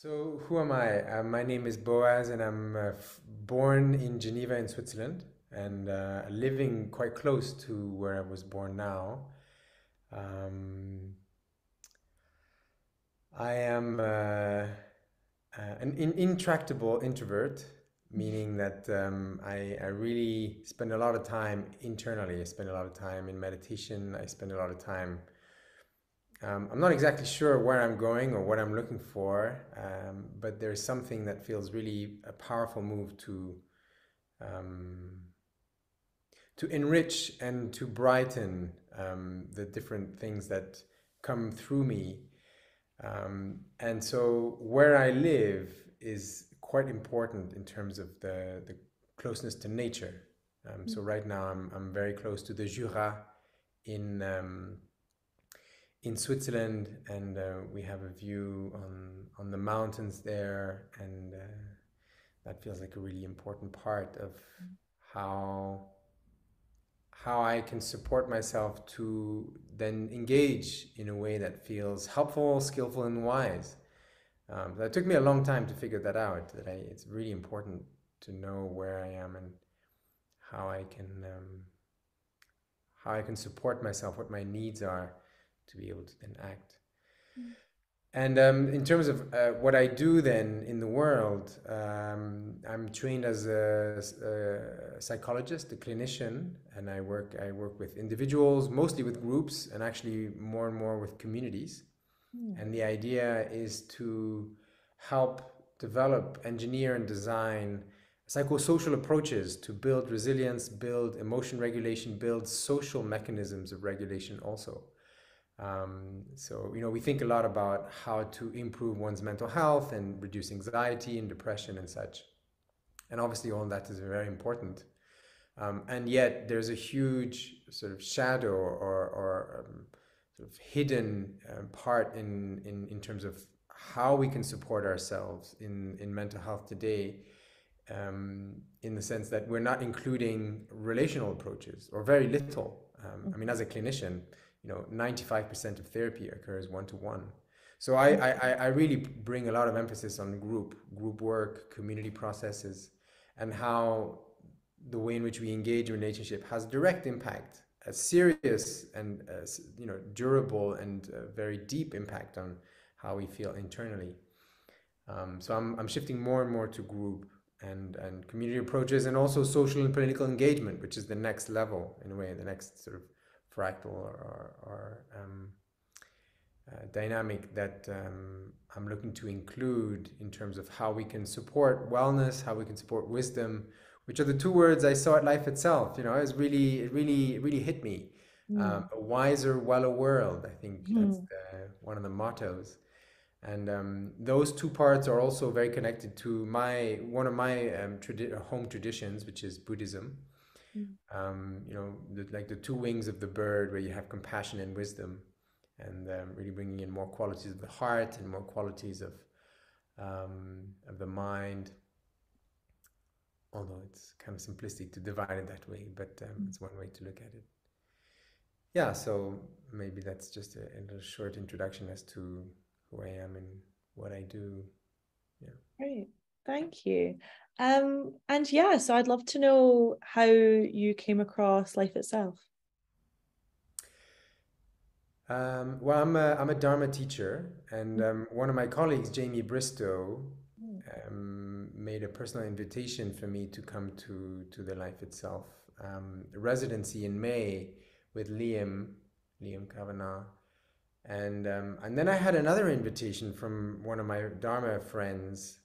So, who am I? Uh, my name is Boaz, and I'm uh, f- born in Geneva, in Switzerland, and uh, living quite close to where I was born now. Um, I am uh, uh, an in- intractable introvert, meaning that um, I, I really spend a lot of time internally. I spend a lot of time in meditation. I spend a lot of time um, I'm not exactly sure where I'm going or what I'm looking for, um, but there's something that feels really a powerful move to um, to enrich and to brighten um, the different things that come through me. Um, and so, where I live is quite important in terms of the, the closeness to nature. Um, so, right now, I'm, I'm very close to the Jura in in Switzerland, and uh, we have a view on on the mountains there, and uh, that feels like a really important part of how how I can support myself to then engage in a way that feels helpful, skillful, and wise. Um, that took me a long time to figure that out. That I, it's really important to know where I am and how I can um, how I can support myself, what my needs are to be able to then act. Mm. And um, in terms of uh, what I do then in the world, um, I'm trained as a, a, psychologist, a clinician, and I work I work with individuals, mostly with groups, and actually more and more with communities. Mm. And the idea is to help develop, engineer, and design psychosocial approaches to build resilience, build emotion regulation, build social mechanisms of regulation also. Um, so, you know, we think a lot about how to improve one's mental health and reduce anxiety and depression and such. And obviously, all that is very important. Um, and yet, there's a huge sort of shadow or, or um, sort of hidden uh, part in, in, in terms of how we can support ourselves in, in mental health today, um, in the sense that we're not including relational approaches or very little. Um, I mean, as a clinician, you know 95% of therapy occurs one to one so I, I i really bring a lot of emphasis on group group work community processes and how the way in which we engage in relationship has direct impact a serious and uh, you know durable and uh, very deep impact on how we feel internally. Um, so I'm, I'm shifting more and more to group and and community approaches and also social and political engagement which is the next level in a way the next sort of fractal or, or, or um, uh, dynamic that um, I'm looking to include in terms of how we can support wellness, how we can support wisdom, which are the two words I saw at life itself. You know, it's really, it really, it really hit me. Mm. Um, a wiser, weller world. I think mm. that's the, one of the mottos. And um, those two parts are also very connected to my one of my um, tradi- home traditions, which is Buddhism. Mm. Um, you know, the, like the two wings of the bird, where you have compassion and wisdom, and um, really bringing in more qualities of the heart and more qualities of um, of the mind. Although it's kind of simplistic to divide it that way, but um, mm. it's one way to look at it. Yeah, so maybe that's just a, a little short introduction as to who I am and what I do. Yeah. Great. Thank you. Um, and yeah, so I'd love to know how you came across life itself. Um, well, I'm a, I'm a Dharma teacher, and um, one of my colleagues, Jamie Bristow, um, made a personal invitation for me to come to, to the life itself um, residency in May with Liam, Liam Kavanagh. And, um, and then I had another invitation from one of my Dharma friends,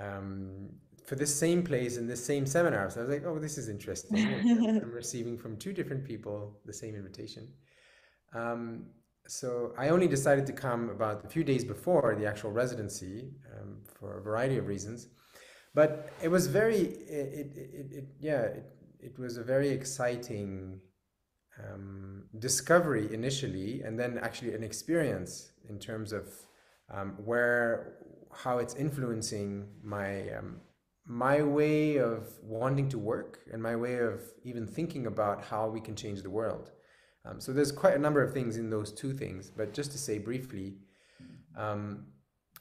um, for the same place in the same seminar. So I was like, oh, this is interesting. I'm receiving from two different people the same invitation. Um, so I only decided to come about a few days before the actual residency um, for a variety of reasons. But it was very, it, it, it, it yeah, it, it was a very exciting um, discovery initially, and then actually an experience in terms of um, where how it's influencing my um, my way of wanting to work and my way of even thinking about how we can change the world. Um, so there's quite a number of things in those two things, but just to say briefly, um,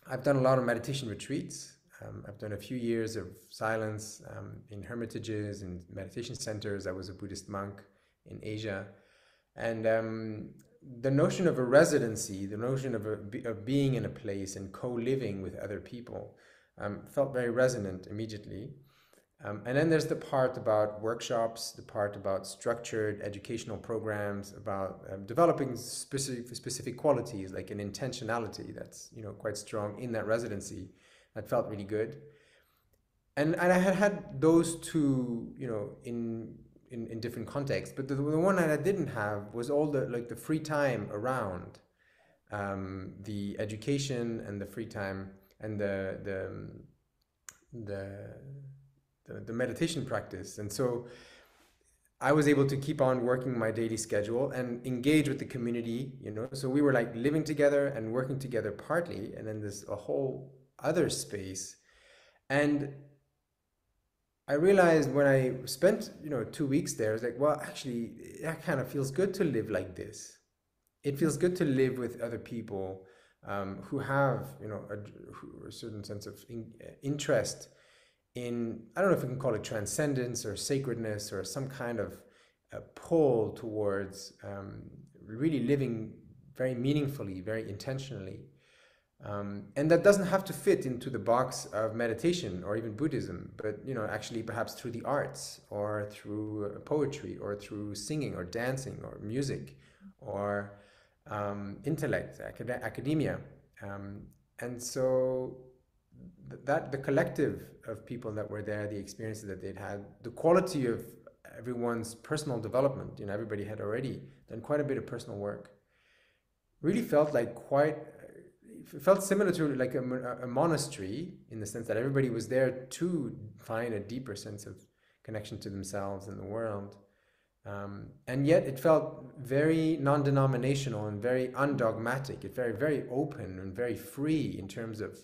I've done a lot of meditation retreats. Um, I've done a few years of silence um, in hermitages and meditation centers. I was a Buddhist monk in Asia. And um, the notion of a residency, the notion of, a, of being in a place and co living with other people um, felt very resonant immediately. Um, and then there's the part about workshops, the part about structured educational programs, about um, developing specific specific qualities like an intentionality that's you know quite strong in that residency. That felt really good. And and I had had those two you know in in, in different contexts, but the, the one that I didn't have was all the like the free time around um, the education and the free time and the the the the, the meditation practice. And so I was able to keep on working my daily schedule and engage with the community, you know. So we were like living together and working together partly, and then there's a whole other space. And I realized when I spent, you know, two weeks there, I was like, well, actually, that kind of feels good to live like this. It feels good to live with other people um, who have, you know, a, a certain sense of in, interest in I don't know if we can call it transcendence or sacredness or some kind of pull towards um, really living very meaningfully, very intentionally. Um, and that doesn't have to fit into the box of meditation or even Buddhism, but you know, actually perhaps through the arts or through poetry or through singing or dancing or music or um, intellect, acad- academia. Um, and so that the collective of people that were there, the experiences that they'd had, the quality of everyone's personal development, you know, everybody had already done quite a bit of personal work, really felt like quite, it felt similar to like a, a monastery in the sense that everybody was there to find a deeper sense of connection to themselves and the world. Um, and yet it felt very non-denominational and very undogmatic. It very, very open and very free in terms of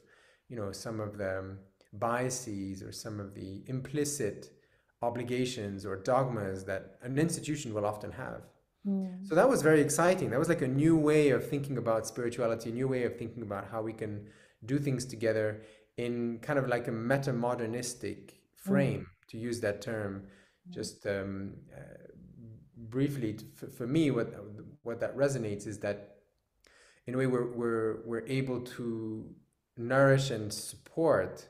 you know some of the biases or some of the implicit obligations or dogmas that an institution will often have. Mm. So that was very exciting. That was like a new way of thinking about spirituality, a new way of thinking about how we can do things together in kind of like a meta modernistic frame, mm. to use that term. Just um, uh, briefly, for, for me, what what that resonates is that in a way we're we're we're able to nourish and support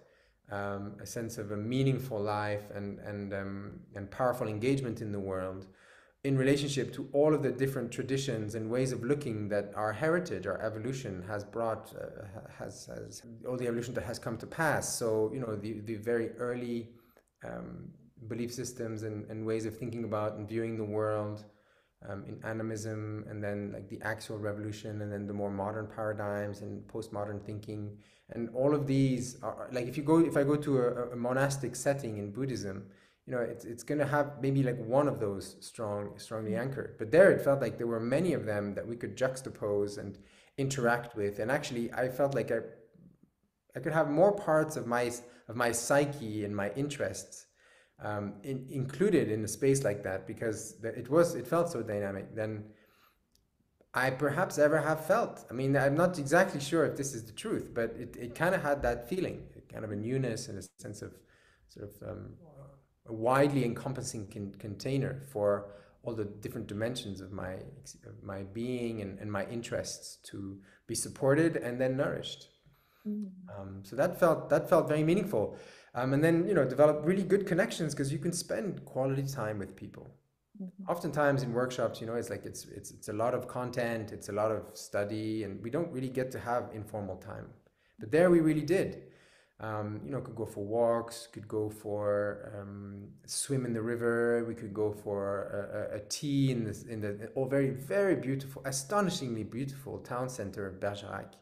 um, a sense of a meaningful life and and um, and powerful engagement in the world in relationship to all of the different traditions and ways of looking that our heritage, our evolution has brought, uh, has, has all the evolution that has come to pass. So, you know, the, the very early um, belief systems and, and ways of thinking about and viewing the world um, in animism, and then like the actual revolution, and then the more modern paradigms and postmodern thinking and all of these are like if you go if i go to a, a monastic setting in buddhism you know it's, it's going to have maybe like one of those strong strongly mm-hmm. anchored but there it felt like there were many of them that we could juxtapose and interact with and actually i felt like i i could have more parts of my of my psyche and my interests um, in, included in a space like that because it was it felt so dynamic then I perhaps ever have felt. I mean, I'm not exactly sure if this is the truth, but it, it kind of had that feeling, kind of a newness and a sense of sort of um, a widely encompassing con- container for all the different dimensions of my of my being and, and my interests to be supported and then nourished. Mm. Um, so that felt that felt very meaningful, um, and then you know develop really good connections because you can spend quality time with people. Mm-hmm. Oftentimes in workshops, you know, it's like it's it's it's a lot of content, it's a lot of study, and we don't really get to have informal time. But there we really did. Um, you know, could go for walks, could go for um, swim in the river. We could go for a, a, a tea in the in the all very very beautiful, astonishingly beautiful town center of Bergerac.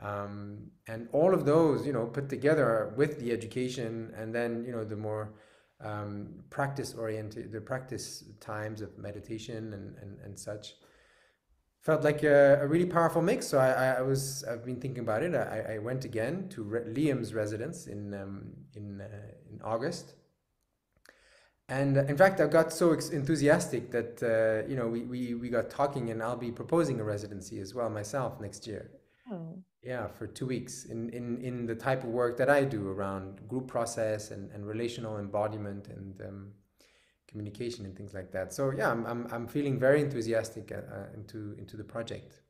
Um, and all of those, you know, put together with the education, and then you know the more um, practice oriented, the practice times of meditation and, and, and such felt like a, a, really powerful mix. So I, I was I've been thinking about it. I, I went again to Re- Liam's residence in um, in uh, in August, and uh, in fact I got so ex- enthusiastic that uh, you know we, we we got talking, and I'll be proposing a residency as well myself next year. Oh. yeah for two weeks in, in in the type of work that i do around group process and, and relational embodiment and um, communication and things like that. So yeah i'm, I'm, I'm feeling very enthusiastic uh, uh into into the project